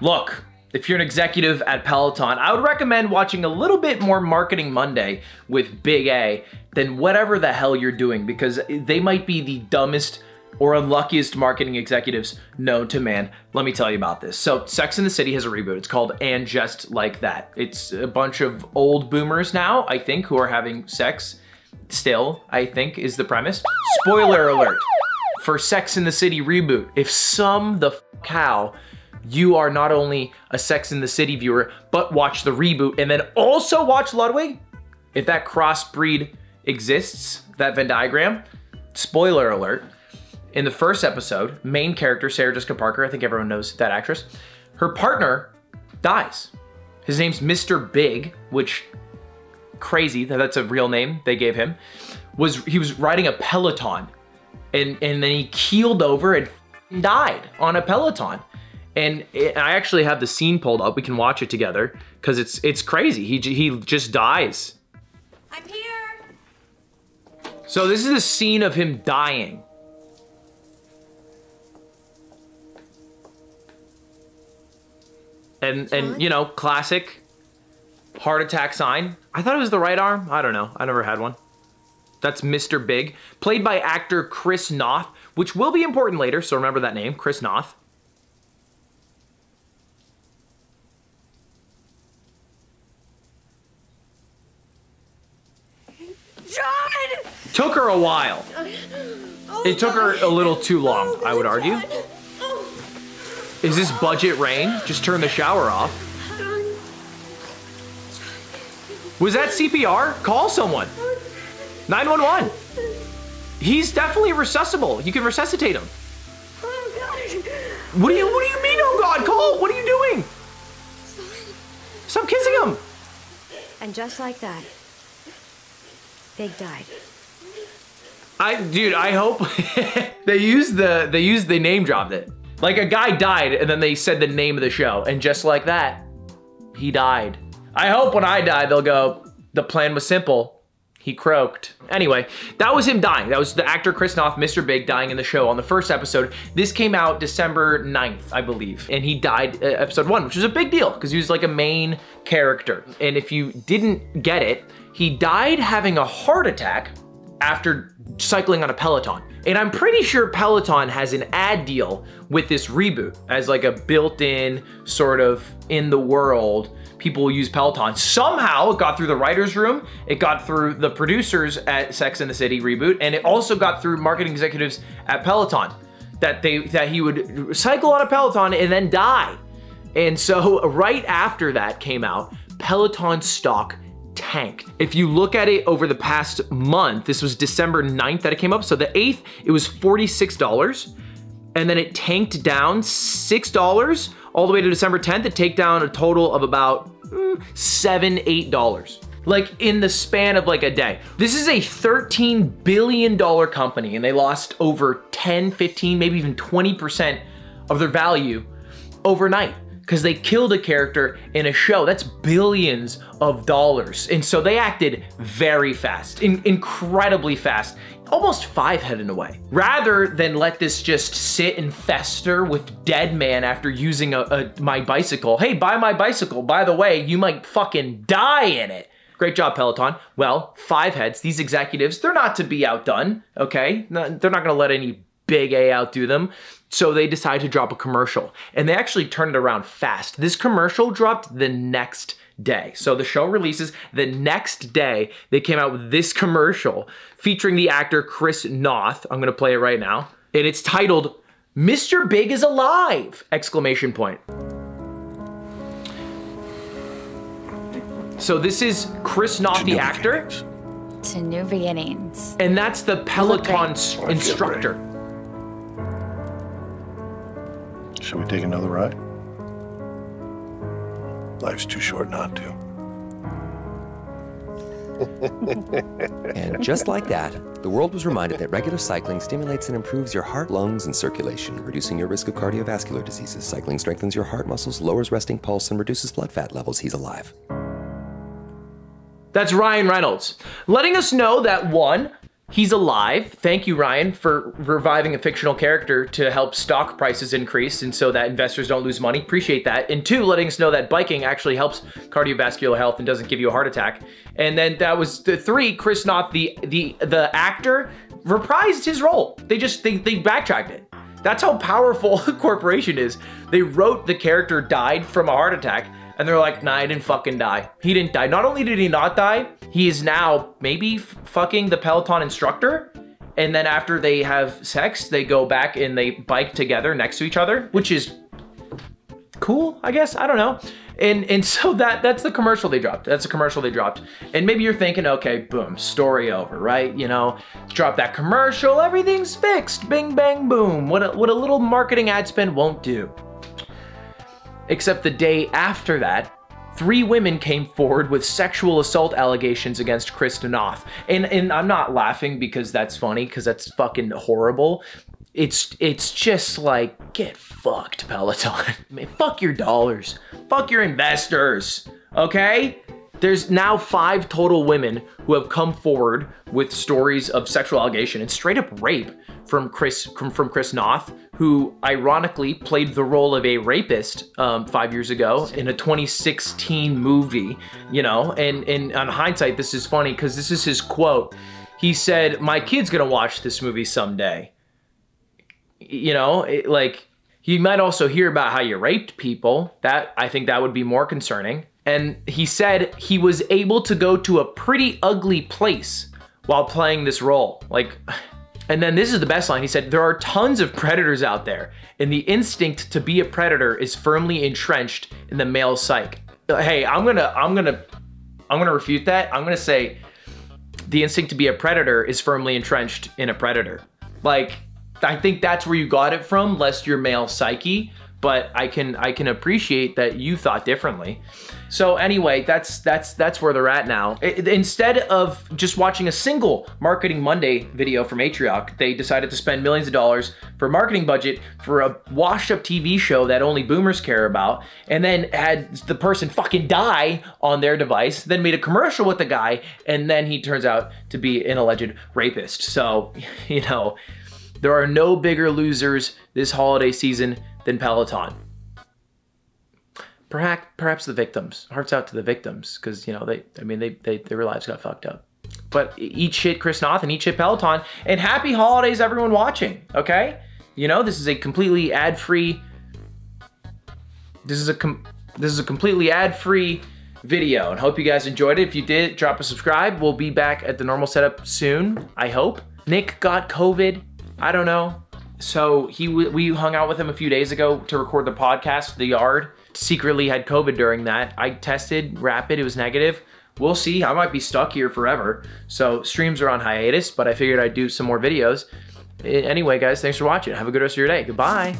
Look, if you're an executive at Peloton, I would recommend watching a little bit more Marketing Monday with Big A than whatever the hell you're doing because they might be the dumbest or unluckiest marketing executives known to man. Let me tell you about this. So Sex in the City has a reboot. It's called And Just Like That. It's a bunch of old boomers now, I think, who are having sex still, I think is the premise. Spoiler alert for Sex in the City reboot. If some the cow you are not only a Sex in the City viewer, but watch the reboot and then also watch Ludwig, if that crossbreed exists, that Venn diagram, spoiler alert, in the first episode, main character Sarah Jessica Parker, I think everyone knows that actress, her partner dies. His name's Mr. Big, which crazy that that's a real name they gave him. Was he was riding a Peloton and and then he keeled over and died on a Peloton. And it, I actually have the scene pulled up. We can watch it together because it's it's crazy. He he just dies. I'm here. So this is the scene of him dying. And and you know, classic heart attack sign. I thought it was the right arm. I don't know. I never had one. That's Mr. Big, played by actor Chris Noth, which will be important later, so remember that name, Chris Noth. Took her a while. It took her a little too long, I would argue. Is this budget rain? Just turn the shower off. Was that CPR? Call someone. 911. He's definitely resuscitable. You can resuscitate him. What do you what do you mean, oh god, Cole? What are you doing? Stop kissing him. And just like that, Big died. I dude, I hope they used the they used the name dropped it. Like a guy died and then they said the name of the show and just like that, he died. I hope when I die they'll go, the plan was simple. He croaked. Anyway, that was him dying. That was the actor Chris Noth, Mr. Big, dying in the show on the first episode. This came out December 9th, I believe. And he died uh, episode one, which was a big deal because he was like a main character. And if you didn't get it, he died having a heart attack after cycling on a Peloton. And I'm pretty sure Peloton has an ad deal with this reboot as like a built-in sort of in the world. People use Peloton. Somehow it got through the writer's room, it got through the producers at Sex and the City reboot, and it also got through marketing executives at Peloton that they that he would cycle on a Peloton and then die. And so right after that came out, Peloton stock tanked. If you look at it over the past month, this was December 9th that it came up. So the 8th, it was $46. And then it tanked down $6 all the way to December 10th. It take down a total of about mm, seven, eight dollars. Like in the span of like a day. This is a $13 billion company and they lost over 10, 15, maybe even 20% of their value overnight because they killed a character in a show. That's billions of dollars. And so they acted very fast, in- incredibly fast, almost five heading away. Rather than let this just sit and fester with dead man after using a, a my bicycle. Hey, buy my bicycle. By the way, you might fucking die in it. Great job, Peloton. Well, five heads, these executives, they're not to be outdone, okay? They're not gonna let any big A outdo them. So they decide to drop a commercial and they actually turned it around fast. This commercial dropped the next day. So the show releases the next day. They came out with this commercial featuring the actor Chris Noth. I'm gonna play it right now. And it's titled Mr. Big is alive! Exclamation point. So this is Chris Noth, the actor, To new beginnings. and that's the Peloton instructor. Should we take another ride? Life's too short not to. And just like that, the world was reminded that regular cycling stimulates and improves your heart, lungs, and circulation, reducing your risk of cardiovascular diseases. Cycling strengthens your heart muscles, lowers resting pulse, and reduces blood fat levels. He's alive. That's Ryan Reynolds, letting us know that one, He's alive. Thank you, Ryan, for reviving a fictional character to help stock prices increase and so that investors don't lose money. Appreciate that. And two, letting us know that biking actually helps cardiovascular health and doesn't give you a heart attack. And then that was the three, Chris Noth, the the the actor, reprised his role. They just they, they backtracked it. That's how powerful a corporation is. They wrote the character died from a heart attack, and they're like, nah, I didn't fucking die. He didn't die. Not only did he not die, he is now maybe fucking the Peloton instructor. And then after they have sex, they go back and they bike together next to each other, which is cool, I guess. I don't know. And and so that that's the commercial they dropped. That's the commercial they dropped. And maybe you're thinking, okay, boom, story over, right? You know, drop that commercial, everything's fixed. Bing bang boom. What a, what a little marketing ad spend won't do. Except the day after that, three women came forward with sexual assault allegations against Chris Noth. And and I'm not laughing because that's funny, because that's fucking horrible. It's it's just like get fucked, Peloton. Man, fuck your dollars. Fuck your investors. Okay? There's now five total women who have come forward with stories of sexual allegation and straight up rape from Chris from, Chris Noth, who ironically played the role of a rapist um, five years ago in a 2016 movie. You know, and and on hindsight, this is funny because this is his quote. He said, "My kid's gonna watch this movie someday." You know, it, like he might also hear about how you raped people. That I think that would be more concerning. And he said he was able to go to a pretty ugly place while playing this role. Like, and then this is the best line. He said, there are tons of predators out there and the instinct to be a predator is firmly entrenched in the male psyche. Uh, hey, I'm gonna, I'm gonna, I'm gonna refute that. I'm gonna say the instinct to be a predator is firmly entrenched in a predator. Like, I think that's where you got it from, lest your male psyche but I can I can appreciate that you thought differently. So anyway, that's that's that's where they're at now. It, instead of just watching a single Marketing Monday video from Atrioc, they decided to spend millions of dollars for marketing budget for a washed-up TV show that only boomers care about, and then had the person fucking die on their device, then made a commercial with the guy, and then he turns out to be an alleged rapist. So, you know, there are no bigger losers this holiday season than Peloton. Perhaps, perhaps the victims. Hearts out to the victims, because you know they. I mean, they, they their lives got fucked up. But eat shit, Chris Noth, and eat shit, Peloton, and happy holidays, everyone watching. Okay, you know this is a completely ad-free. This is a com this is a completely ad-free video, and hope you guys enjoyed it. If you did, drop a subscribe. We'll be back at the normal setup soon. I hope. Nick got COVID. I don't know. So he we hung out with him a few days ago to record the podcast, The Yard. Secretly had COVID during that. I tested rapid, it was negative. We'll see, I might be stuck here forever. So streams are on hiatus, but I figured I'd do some more videos. Anyway, guys, thanks for watching. Have a good rest of your day. Goodbye.